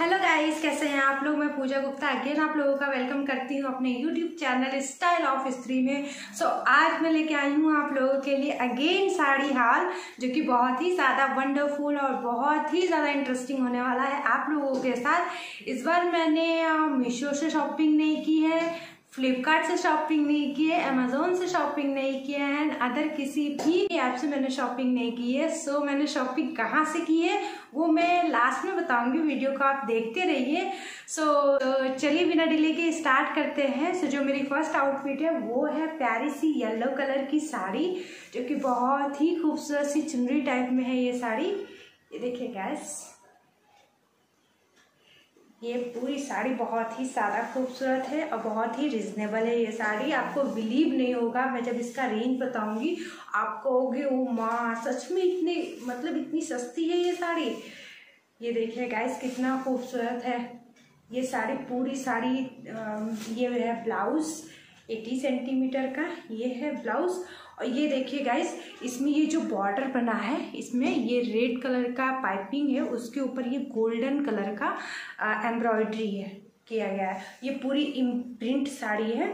Hello guys कैसे हैं आप लोग? मैं पूजा गुप्ता अगेन आप लोगों का वेलकम करती हूँ अपने यूट्यूब चैनल स्टाइल ऑफ़ स्त्री में। सो so, आज मैं लेके आई हूँ आप लोगों के लिए अगेन साड़ी हाल जो कि बहुत ही ज़्यादा वंडरफुल और बहुत ही ज़्यादा इंटरेस्टिंग होने वाला है आप लोगों के साथ। इस बार मैंने मीशो से शॉपिंग नहीं की है। फ्लिपकार्ट से शॉपिंग नहीं की है अमेजोन से शॉपिंग नहीं की है एंड अदर किसी भी ऐप से मैंने शॉपिंग नहीं की है. सो so, मैंने शॉपिंग कहाँ से की है? वो मैं लास्ट में बताऊँगी वीडियो को आप देखते रहिए. सो so, चलिए बिना डिले के स्टार्ट करते हैं. सो so, जो मेरी फ़र्स्ट आउटफिट है वो है प्यारी सी येलो कलर की साड़ी जो कि बहुत ही खूबसूरत सी चुनरी टाइप में है ये साड़ी. ये देखिए गैस ये पूरी साड़ी बहुत ही ज़्यादा खूबसूरत है और बहुत ही रिजनेबल है ये साड़ी। आपको बिलीव नहीं होगा, मैं जब इसका रेंज बताऊँगी आप कहोगे ओ माँ, सच में इतनी मतलब इतनी सस्ती है ये साड़ी? ये देखिए गाइस कितना खूबसूरत है। ये साड़ी, पूरी साड़ी ये है ब्लाउज़ 80 सेंटीमीटर का ये है ब्लाउज़। और ये देखिए गाइस इसमें ये जो बॉर्डर बना है, इसमें ये रेड कलर का पाइपिंग है, उसके ऊपर ये गोल्डन कलर का एम्ब्रॉयडरी है, किया गया है। ये पूरी इम्प्रिंट साड़ी है।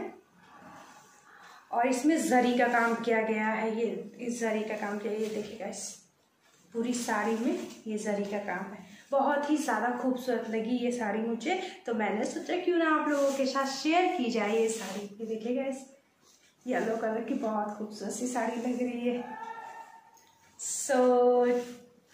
और इसमें जरी का काम किया गया है, ये, इस जरी का काम किया ये देखिए गाइस पूरी साड़ी में ये जरी का काम है। बहुत ही ज़्यादा खूबसूरत लगी ये साड़ी मुझे। तो मैंने सोचा क्यों ना आप लोगों के साथ शेयर की जाए ये साड़ी। ये देखिएगा इस येलो कलर की बहुत खूबसूरत सी साड़ी लग रही है। सो so,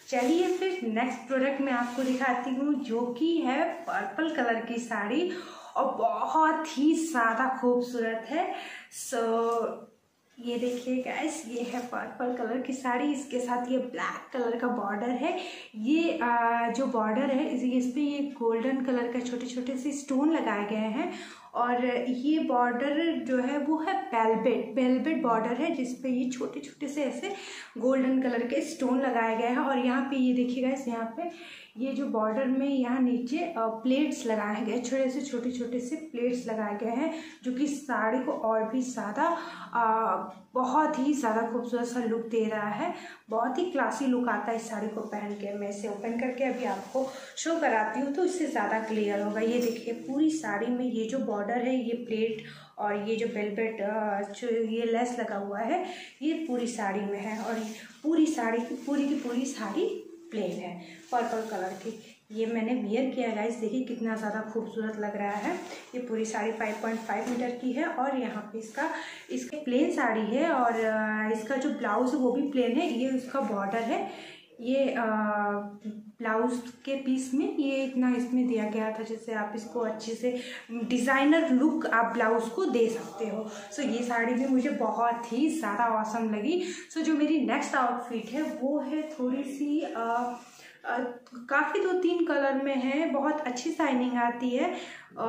चलिए फिर नेक्स्ट प्रोडक्ट मैं आपको दिखाती हूँ जो कि है पर्पल कलर की साड़ी और बहुत ही ज़्यादा खूबसूरत है। सो so, ये देखिए गैस ये है पर्पल कलर की साड़ी। इसके साथ ये ब्लैक कलर का बॉर्डर है। ये आ, जो बॉर्डर है इस, इस पे ये गोल्डन कलर का छोटे छोटे से स्टोन लगाए गए हैं। और ये बॉर्डर जो है, वो है बेलबेट बेलबेट बॉर्डर है जिसपे ये छोटे छोटे से ऐसे गोल्डन कलर के स्टोन लगाए गए हैं। और यहाँ पे ये देखिएगा इस यहाँ पे ये जो बॉर्डर में यहाँ नीचे प्लेट्स लगाए गए, छोटे से छोटे छोटे से प्लेट्स लगाए गए हैं, जो कि साड़ी को और भी ज़्यादा बहुत ही ज़्यादा खूबसूरत सा लुक दे रहा है। बहुत ही क्लासी लुक आता है इस साड़ी को पहन के। मैं इसे ओपन करके अभी आपको शो कराती हूँ तो इससे ज़्यादा क्लियर होगा। ये देखिए, पूरी साड़ी में ये जो बॉर्डर है, ये प्लेट और ये जो बेलबेट जो ये लेस लगा हुआ है, ये पूरी साड़ी में है और पूरी साड़ी, पूरी की पूरी साड़ी प्लेन है पर्पल कलर की। ये मैंने वियर किया है गाइस देखिए कितना ज़्यादा खूबसूरत लग रहा है। ये पूरी साड़ी 5.5 मीटर की है और यहाँ पे इसका, इसके प्लेन साड़ी है और इसका जो ब्लाउज है वो भी प्लेन है, ये उसका बॉर्डर है। ये ब्लाउज के पीस में ये इतना इसमें दिया गया था जिससे आप इसको अच्छे से डिज़ाइनर लुक आप ब्लाउज को दे सकते हो। सो so, ये साड़ी भी मुझे बहुत ही ज़्यादा औसम लगी। सो so, जो मेरी नेक्स्ट आउटफिट है वो है थोड़ी सी काफ़ी दो तीन कलर में है बहुत अच्छी शाइनिंग आती है। आ,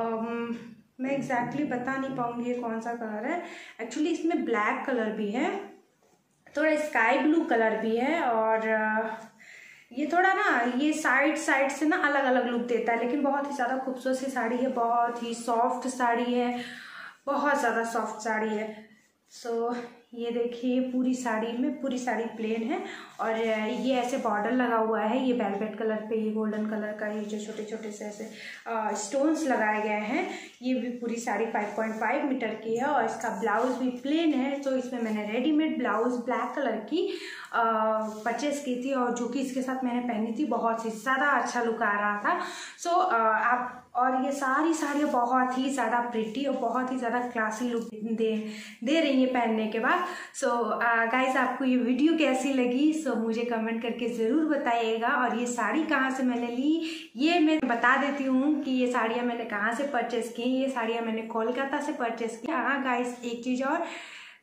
मैं एग्जैक्टली exactly बता नहीं पाऊँगी ये कौन सा कलर है। एक्चुअली इसमें ब्लैक कलर भी है। थोड़ा स्काई ब्लू कलर भी है और ये थोड़ा ना ये साइड साइड से ना अलग अलग लुक देता है लेकिन बहुत ही ज़्यादा खूबसूरत सी साड़ी है बहुत ही सॉफ्ट साड़ी है बहुत ज़्यादा सॉफ्ट साड़ी है। सो so, ये देखिए, पूरी साड़ी में, पूरी साड़ी प्लेन है और ये ऐसे बॉर्डर लगा हुआ है, ये वेलवेट कलर पे, ये गोल्डन कलर का, ये जो छोटे छोटे से ऐसे स्टोन्स लगाए गए हैं, ये भी पूरी साड़ी 5.5 मीटर की है और इसका ब्लाउज भी प्लेन है तो इसमें मैंने रेडीमेड ब्लाउज ब्लैक कलर की परचेज़ की थी और जो कि इसके साथ मैंने पहनी थी, बहुत ही ज़्यादा अच्छा लुक आ रहा था। सो आप, और ये सारी साड़ियाँ बहुत ही ज़्यादा प्रिटी और बहुत ही ज़्यादा क्लासी लुक दे दे रही है पहनने के बाद। सो so, गाइस आपको ये वीडियो कैसी लगी? सो so, मुझे कमेंट करके ज़रूर बताइएगा। और ये साड़ी कहाँ से मैंने ली? ये मैं बता देती हूँ कि ये साड़ियाँ मैंने कहाँ से परचेस की ये साड़ियाँ मैंने कोलकाता से परचेस की हाँ। गाइस एक चीज़ और।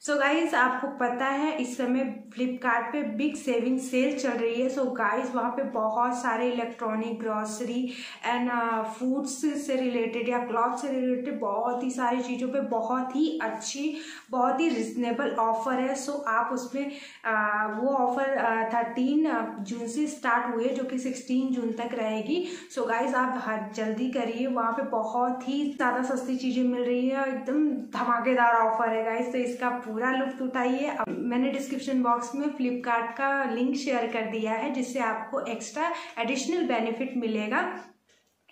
सो so गाइज़ आपको पता है इस समय फ्लिपकार्ट पे बिग सेविंग सेल चल रही है। सो so गाइज़ वहाँ पे बहुत सारे इलेक्ट्रॉनिक ग्रॉसरी एंड फूड्स से रिलेटेड या क्लॉथ से रिलेटेड बहुत ही सारी चीज़ों पे बहुत ही अच्छी बहुत ही रिजनेबल ऑफ़र है। सो so आप उसमें uh, वो ऑफ़र थर्टीन जून से स्टार्ट हुई है जो कि सिक्सटीन जून तक रहेगी। सो so गाइज़ आप हर जल्दी करिए। वहाँ पे बहुत ही ज़्यादा सस्ती चीज़ें मिल रही है एकदम धमाकेदार ऑफ़र है गाइज़ तो इसका पूरा लुफ्त उठाइए। मैंने डिस्क्रिप्शन बॉक्स में फ्लिपकार्ट का लिंक शेयर कर दिया है, जिससे आपको एक्स्ट्रा एडिशनल बेनिफिट मिलेगा।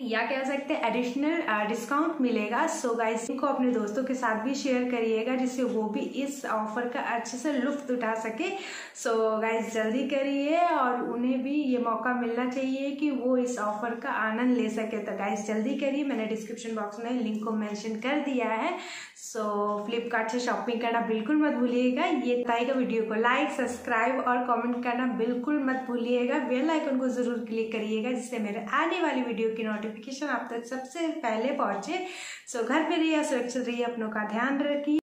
या कह सकते हैं एडिशनल डिस्काउंट मिलेगा। सो गाइस इनको अपने दोस्तों के साथ भी शेयर करिएगा जिससे वो भी इस ऑफ़र का अच्छे से लुफ्त उठा सके। सो so गाइस जल्दी करिए और उन्हें भी ये मौका मिलना चाहिए कि वो इस ऑफ़र का आनंद ले सके। तो गाइस जल्दी करिए। मैंने डिस्क्रिप्शन बॉक्स में लिंक को मैंशन कर दिया है। सो so, फ्लिपकार्ट से शॉपिंग करना बिल्कुल मत भूलिएगा। ये बताएगा वीडियो को लाइक सब्सक्राइब और कमेंट करना बिल्कुल मत भूलिएगा। बेल आइकन को ज़रूर क्लिक करिएगा जिससे मेरे आने वाली वीडियो की नोटिफिकेशन आप तक सबसे पहले पहुँचे। सो घर पे रहिए, सुरक्षित रहिए, अपनों का ध्यान रखिए।